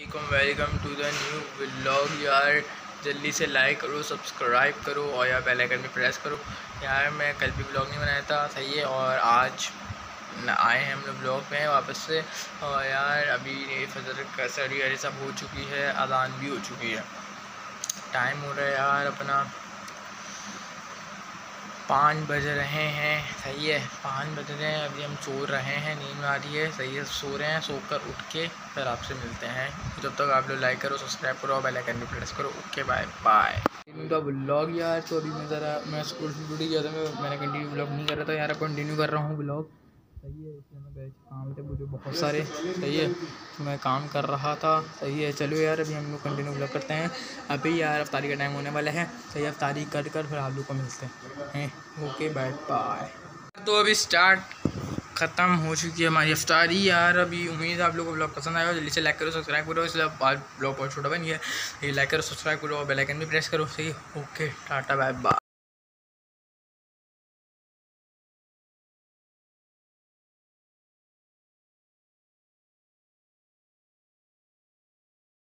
Welcome to the new blog यार जल्दी से लाइक करो सब्सक्राइब करो और यार बेल आइकन भी प्रेस करो। यार, मैं कल भी ब्लॉग नहीं बनाया था, सही है, और आज आए हैं हम लोग ब्लॉग में वापस से। और यार, अभी फजर का ये सब हो चुकी है अजान भी हो चुकी है। टाइम हो रहा है यार अपना। पाँच बज रहे हैं। सही है पाँच बज रहे हैं। अभी हम सो रहे हैं, नींद आ रही है। सही है, सो रहे हैं, सोकर उठ के फिर आपसे मिलते हैं। जब तक आप लोग लाइक करो सब्सक्राइब करो और बेल आइकन भी प्रेस करो। ओके बाय बाय का ब्लॉग यार तो अभी मैं ज़रा, मैं स्कूल से छुट्टी गया था, मैं, मैंने कंटिन्यू ब्लॉग नहीं कर रहा था। यार कंटिन्यू कर रहा हूँ ब्लॉग सही है इसलिए मैं गए काम थे मुझे बहुत सारे। सही है तो मैं काम कर रहा था सही है। चलो यार अभी हम लोग कंटिन्यू ब्लॉग करते हैं। अभी यार अफ्तारी का टाइम होने वाला है। सही है अफ्तारी कर कर फिर आप लोग को मिलते हैं। ओके बाय बाय तो अभी स्टार्ट ख़त्म हो चुकी है हमारी अफ्तारी। यार अभी उम्मीद है आप लोगों को ब्लॉग पसंद आएगा जल्दी से लाइक करो सब्सक्राइब करो। इसलिए आज ब्लॉग बहुत छोटा बन गया लाइक करो सब्सक्राइब करो और बेल आइकन भी प्रेस करो। सही ओके टाटा बाय बाय